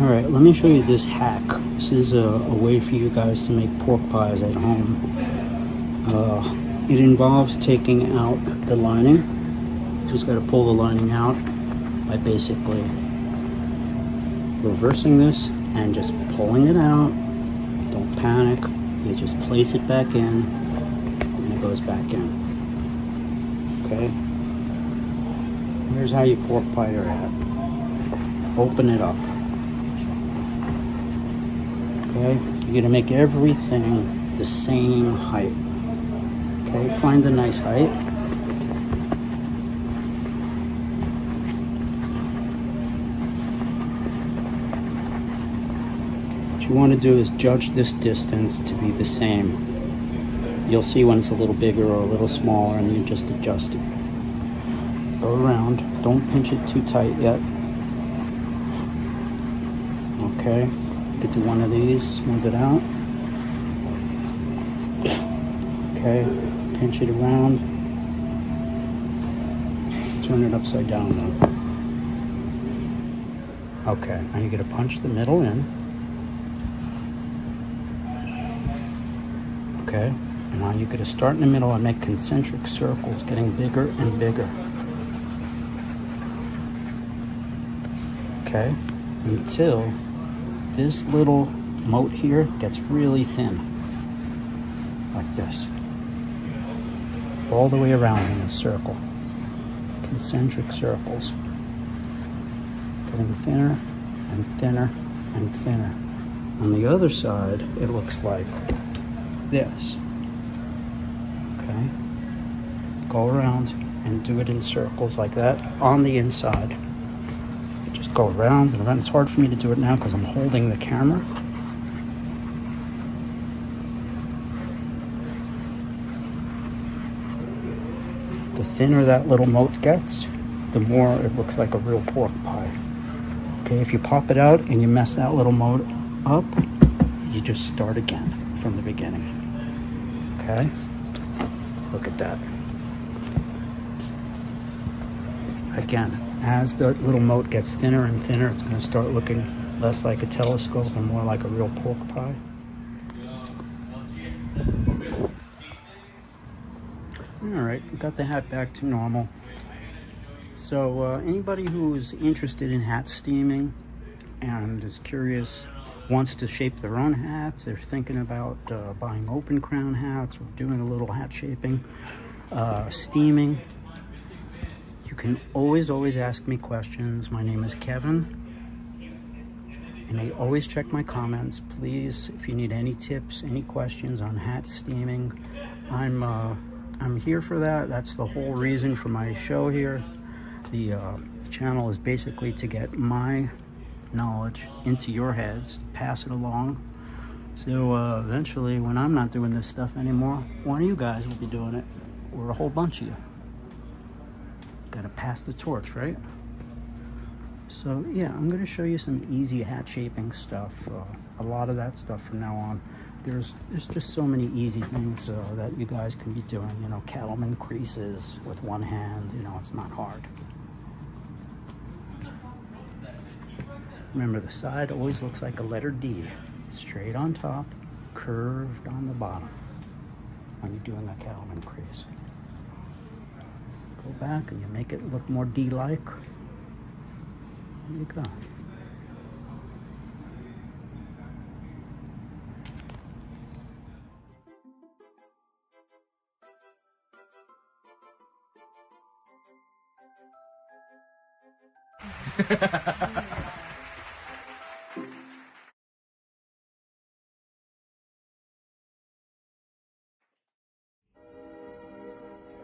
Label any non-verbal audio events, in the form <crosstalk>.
All right, let me show you this hack. This is a, a way for you guys to make pork pies at home. Uh, it involves taking out the lining. Just got to pull the lining out by basically reversing this and just pulling it out. Don't panic. You just place it back in and it goes back in. Okay? Here's how you pork pie your hat. Open it up. Okay? You're gonna make everything the same height. Okay? Find a nice height. What you want to do is judge this distance to be the same. You'll see when it's a little bigger or a little smaller and you just adjust it. Go around. Don't pinch it too tight yet. Okay. Get to one of these, smooth it out. Okay. Pinch it around. Turn it upside down. Okay, now you're gonna punch the middle in. Okay, and now you're gonna start in the middle and make concentric circles, getting bigger and bigger. Okay, until this little moat here gets really thin, like this. All the way around in a circle, concentric circles. Getting thinner and thinner and thinner. On the other side, it looks like this. Okay? Go around and do it in circles like that on the inside. Go around and around. It's hard for me to do it now because I'm holding the camera. The thinner that little moat gets, the more it looks like a real pork pie. Okay, if you pop it out and you mess that little moat up, you just start again from the beginning. Okay? Look at that. Again, as the little moat gets thinner and thinner, it's going to start looking less like a telescope and more like a real pork pie. All right, got the hat back to normal. So uh, anybody who's interested in hat steaming and is curious, wants to shape their own hats, they're thinking about uh, buying open crown hats or doing a little hat shaping, uh, steaming, can always, always ask me questions. My name is Kevin. And I always check my comments. Please, if you need any tips, any questions on hat steaming, I'm uh, I'm here for that. That's the whole reason for my show here. The uh, channel is basically to get my knowledge into your heads, pass it along. So uh, eventually, when I'm not doing this stuff anymore, one of you guys will be doing it, or a whole bunch of you. Gotta pass the torch, right? So yeah, I'm gonna show you some easy hat shaping stuff. Uh, a lot of that stuff from now on. There's there's just so many easy things uh, that you guys can be doing. You know, cattleman creases with one hand. You know, it's not hard. Remember, the side always looks like a letter D. Straight on top, curved on the bottom when you're doing a cattleman crease. Go back and you make it look more D-like. There you go. <laughs>